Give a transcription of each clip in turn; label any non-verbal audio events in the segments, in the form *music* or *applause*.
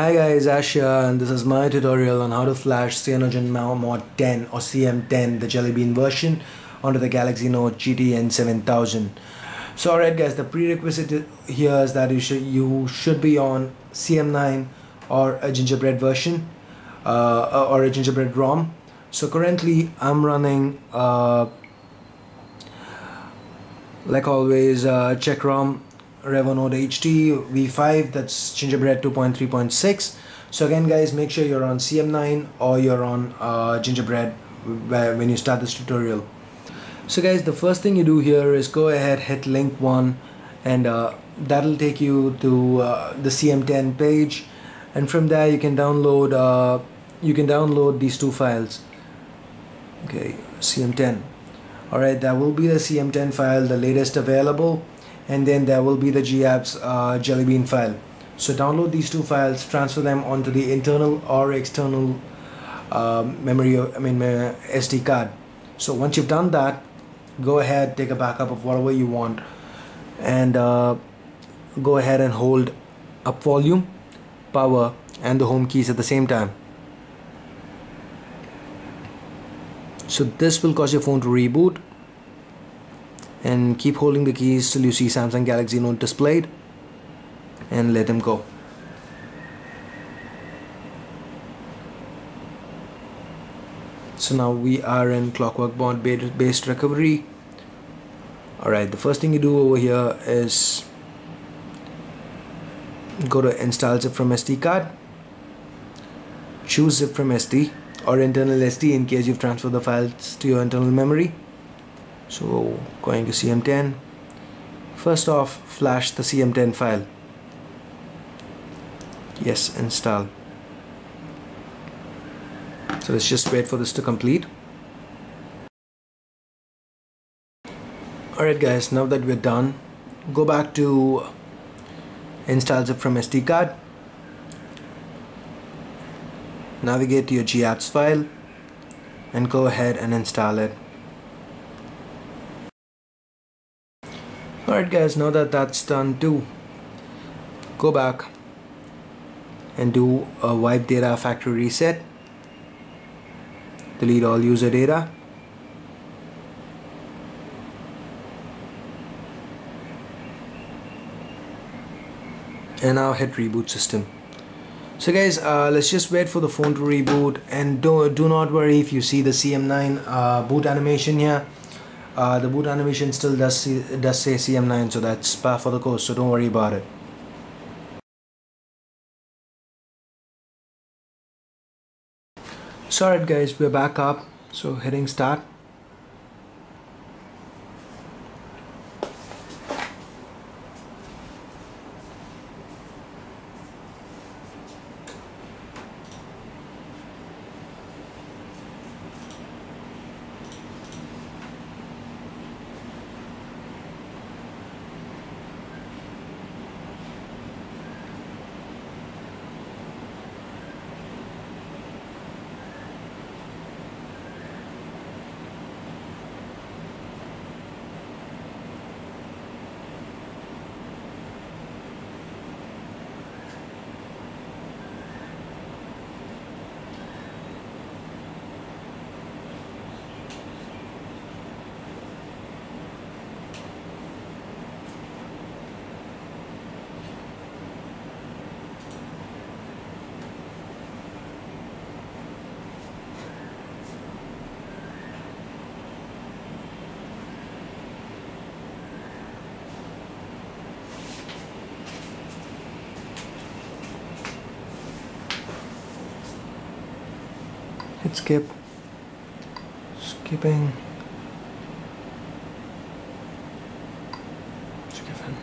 Hi guys, Ash here and this is my tutorial on how to flash Cyanogen Mod 10 or CM10, the Jelly Bean version, onto the Galaxy Note GT N7000. So alright guys, the prerequisite here is that you should, you should be on CM9 or a gingerbread version uh, or a gingerbread ROM. So currently I'm running uh, like always uh, check ROM Revonote HD V5 that's gingerbread 2.3.6 so again guys make sure you're on CM9 or you're on uh, gingerbread when you start this tutorial. So guys the first thing you do here is go ahead hit link 1 and uh, that'll take you to uh, the CM10 page. And from there you can download uh, you can download these two files. Okay CM10 alright that will be the CM10 file the latest available and then there will be the GApps uh, Jelly Bean file. So download these two files, transfer them onto the internal or external uh, memory, I mean SD card. So once you've done that, go ahead, take a backup of whatever you want and uh, go ahead and hold up volume, power and the home keys at the same time. So this will cause your phone to reboot and keep holding the keys till you see Samsung Galaxy Note displayed and let them go. So now we are in Clockwork Mod based recovery. Alright, the first thing you do over here is go to install zip from SD card, choose zip from SD or internal SD in case you've transferred the files to your internal memory so going to cm10 first off flash the cm10 file. Yes install. So let's just wait for this to complete. Alright guys now that we're done go back to install zip from SD card. Navigate to your GApps file and go ahead and install it Alright guys, now that that's done too, go back and do a wipe data factory reset. Delete all user data. And now hit reboot system. So guys, uh, let's just wait for the phone to reboot and do, do not worry if you see the CM9 uh, boot animation here uh, the boot animation still does see, does say CM9 so that's par for the course so don't worry about it. So alright guys we're back up. So hitting start hit skip. Skipping. Skipping.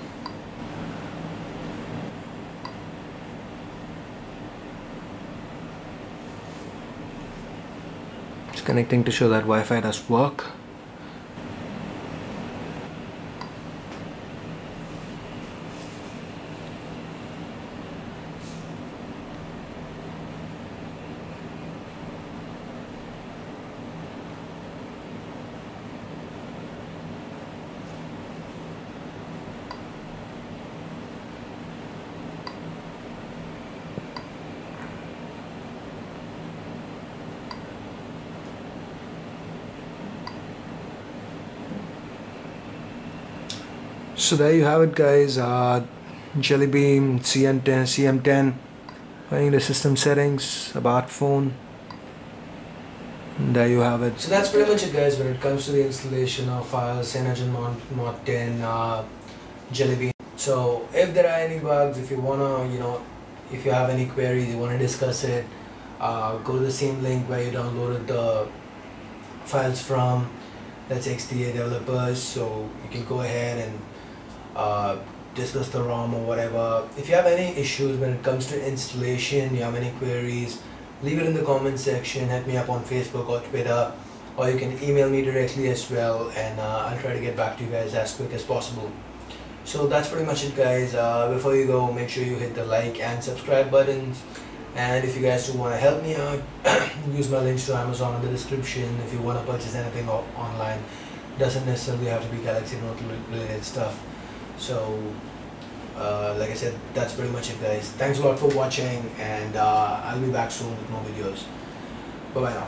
Just connecting to show that Wi-Fi does work so there you have it guys. Uh, Jelly Bean CM10 CM10 finding the system settings about phone. There you have it. So that's pretty much it guys when it comes to the installation of files Cyanogen Mod, Mod 10 uh, Jelly Bean. So if there are any bugs if you wanna you know if you have any queries you want to discuss it uh, go to the same link where you downloaded the files from. That's XDA developers so you can go ahead and discuss the ROM or whatever. If you have any issues when it comes to installation you have any queries leave it in the comment section hit me up on Facebook or Twitter or you can email me directly as well and uh, I'll try to get back to you guys as quick as possible. So that's pretty much it guys. Uh, before you go make sure you hit the like and subscribe buttons. And if you guys do want to help me out *coughs* use my links to Amazon in the description. If you want to purchase anything online doesn't necessarily have to be Galaxy Note related stuff so uh, like I said that's pretty much it guys. Thanks a lot for watching and uh, I'll be back soon with more videos. Bye bye now